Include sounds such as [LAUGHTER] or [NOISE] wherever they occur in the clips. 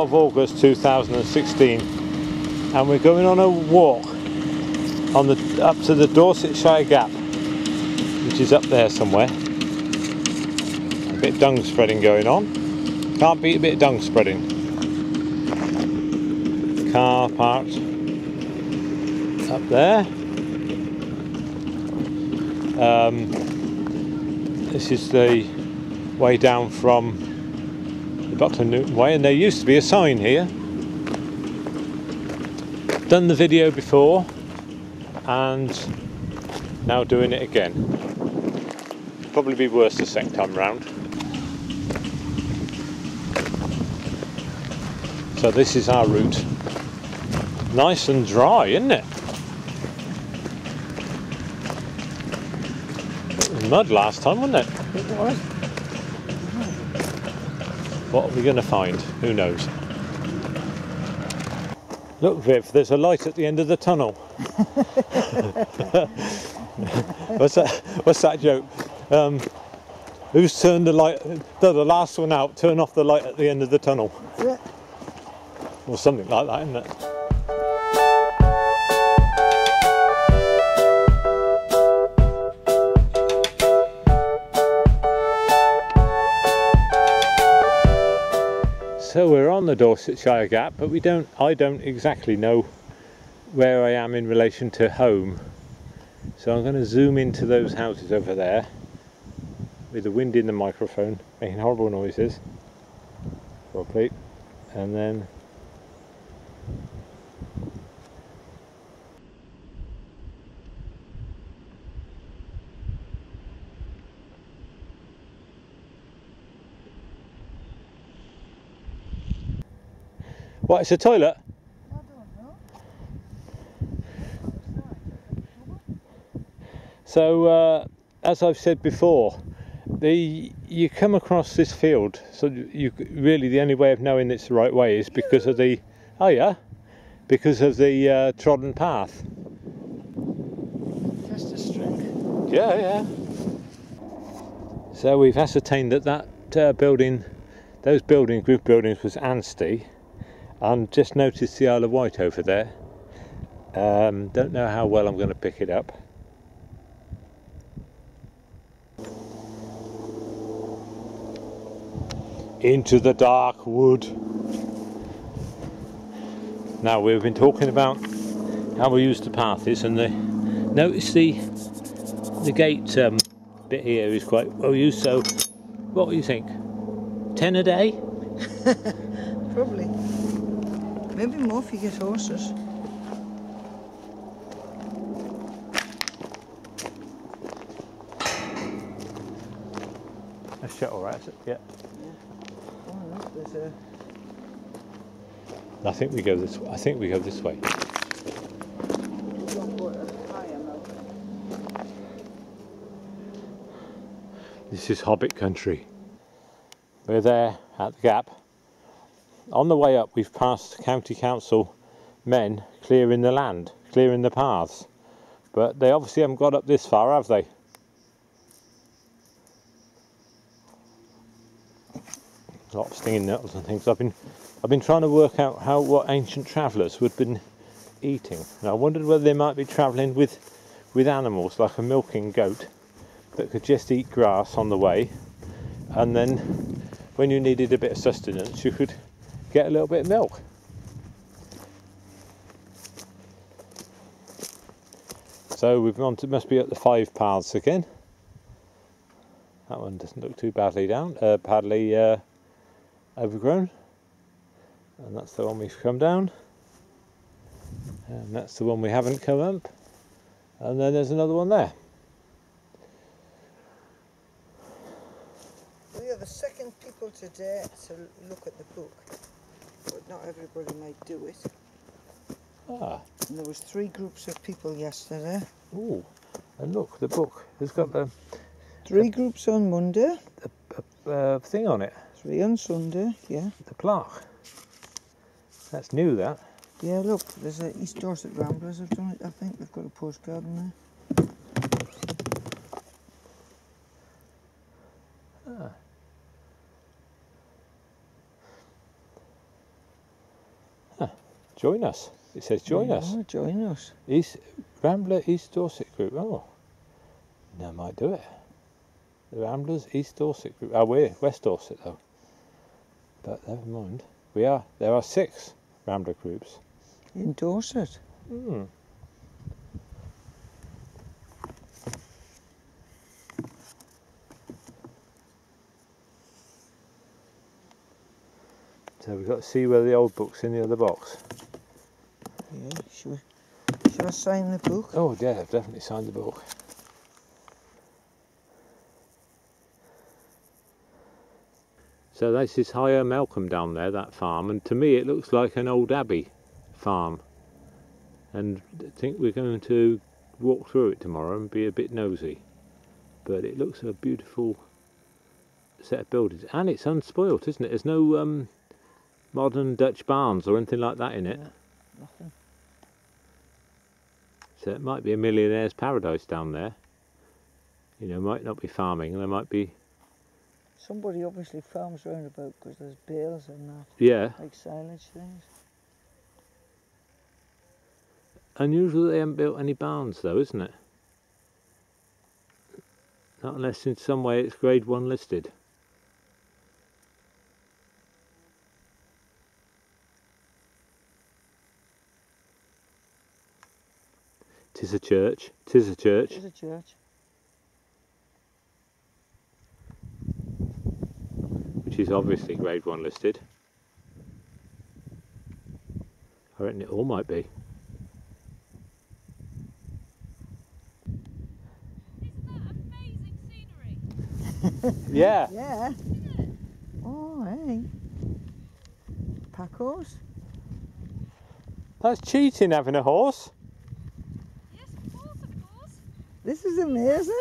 of August 2016 and we're going on a walk on the up to the Dorsetshire Gap which is up there somewhere. A bit of dung spreading going on. Can't beat a bit of dung spreading. Car parked up there. Um, this is the way down from Dr Newton Way and there used to be a sign here? Done the video before and now doing it again. Probably be worse the second time round. So this is our route. Nice and dry isn't it? Mud last time, wasn't it? What are we going to find? Who knows? Look, Viv, there's a light at the end of the tunnel. [LAUGHS] what's that? What's that joke? Um, who's turned the light? The, the last one out. Turn off the light at the end of the tunnel, Yeah. or something like that, isn't it? So we're on the Dorsetshire Gap, but we don't. I don't exactly know where I am in relation to home. So I'm going to zoom into those houses over there with the wind in the microphone, making horrible noises. Probably, and then. What? It's a toilet. I don't know. So, uh, as I've said before, the you come across this field. So you really the only way of knowing it's the right way is because of the oh yeah, because of the uh, trodden path. Just a string. Yeah, yeah. So we've ascertained that that uh, building, those building group buildings was Ansty, and just noticed the Isle of Wight over there. Um, don't know how well I'm going to pick it up. Into the dark wood. Now we've been talking about how we use the path is, and the notice the the gate um, bit here is quite well used. So, what do you think? Ten a day? [LAUGHS] Probably. Maybe more if you get horses. That's shut all right. is it? Yeah. Oh, look, there's a. I think we go this. I think we go this way. Don't go a higher now. This is Hobbit country. We're there at the gap. On the way up, we've passed county council men clearing the land, clearing the paths, but they obviously haven't got up this far, have they? A lot of stinging nettles and things. I've been, I've been trying to work out how what ancient travellers would have been eating. And I wondered whether they might be travelling with, with animals like a milking goat that could just eat grass on the way, and then when you needed a bit of sustenance, you could get a little bit of milk. So we've gone to must be at the five paths again. That one doesn't look too badly down, uh, badly uh, overgrown, and that's the one we've come down, and that's the one we haven't come up, and then there's another one there. We are the second people today to look at the book, not everybody might do it. Ah, And there was three groups of people yesterday. Oh, and look, the book has got the Three groups on Monday, uh, thing on it, three on Sunday. Yeah, the plaque. That's new, that. yeah. Look, there's a East Dorset Ramblers. have done it. I think they've got a postcard in there. Join us. It says join us. Oh, join us. East Rambler East Dorset Group. Oh, no, I might do it. The Ramblers East Dorset Group. Oh, we're West Dorset though. But never mind. We are. There are six Rambler groups. In Dorset. Hmm. So we've got to see where the old book's in the other box. Yeah. Should, we, should I sign the book? Oh yeah, I've definitely signed the book. So this is Higher Melcombe down there, that farm, and to me it looks like an old abbey farm. And I think we're going to walk through it tomorrow and be a bit nosy. But it looks a beautiful set of buildings, and it's unspoilt, isn't it? There's no um, modern Dutch barns or anything like that in it. Nothing. So it might be a millionaire's paradise down there. You know, might not be farming, there might be, Somebody obviously farms round about because there's bales and that, yeah. like silage things. Unusual they haven't built any barns though, isn't it? Not unless in some way it's grade one listed. Tis a church, tis a church. There's a church. which is obviously grade one listed. I reckon it all might be. Isn't that amazing scenery? [LAUGHS] Yeah. Yeah. Oh, hey. Pack horse. That's cheating having a horse. Yes, of course, of course. This is amazing.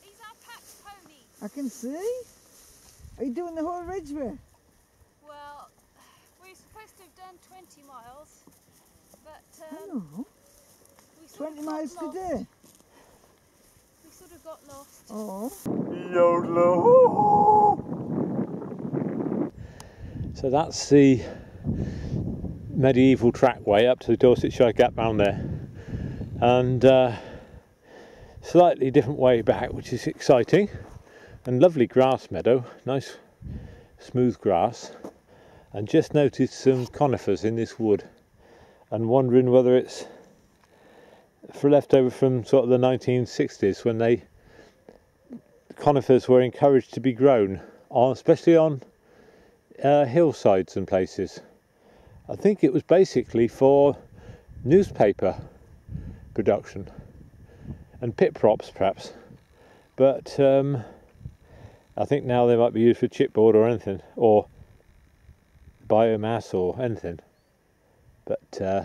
He's our pack pony. I can see. Are you doing the whole Ridgeway? Well, we were supposed to have done 20 miles, but I um, know. we 20 miles lost. today. We sort of got lost. Oh. So that's the medieval trackway up to the Dorsetshire Gap round there, and uh, slightly different way back, which is exciting, and lovely grass meadow, nice smooth grass, and just noticed some conifers in this wood, and wondering whether it's for leftover from sort of the 1960s when they conifers were encouraged to be grown, on, especially on uh, hillsides and places. I think it was basically for newspaper production and pit props, perhaps. But um, I think now they might be used for chipboard or anything, or biomass or anything. But uh,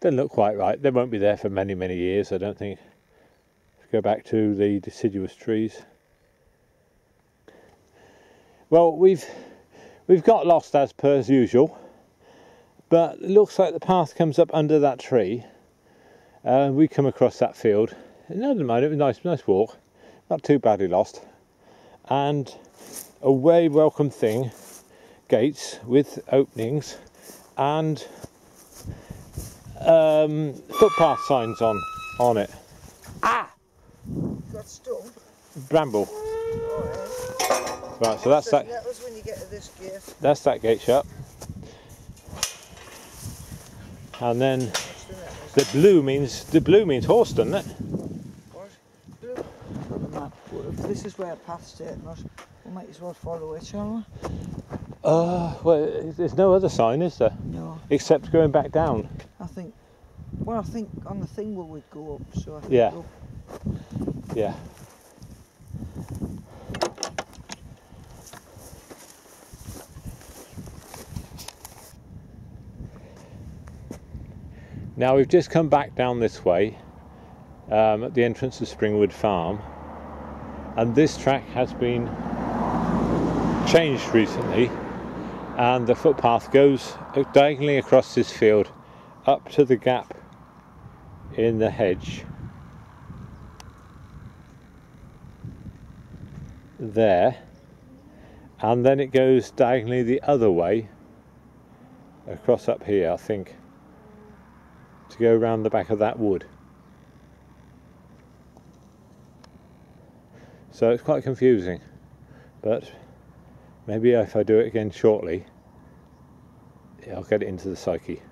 doesn't look quite right. They won't be there for many, many years, I don't think. Go back to the deciduous trees. Well, we've we've got lost as per as usual, but looks like the path comes up under that tree. Uh, we come across that field. No, never mind. It was a nice, nice walk. Not too badly lost, and a very welcome thing. Gates with openings and um, footpath signs on on it. Ah Got stung. Bramble. Oh, Right, so that's that. That was when you get to this gate. That's that gate shut. And then the blue means the blue means horse, doesn't it? What? Blue. Got the map. Well, if this is where path's taking us, we might as well follow it, shall we? Uh, well, there's no other sign, is there? No. Except going back down. I think. Well, I think on the thing we would go up. So I think Yeah. up. Yeah. Now we've just come back down this way um, at the entrance to Springwood Farm, and this track has been changed recently, and the footpath goes diagonally across this field up to the gap in the hedge. there and then it goes diagonally the other way across up here I think to go around the back of that wood. So it's quite confusing, but maybe if I do it again shortly, I'll get it into the psyche.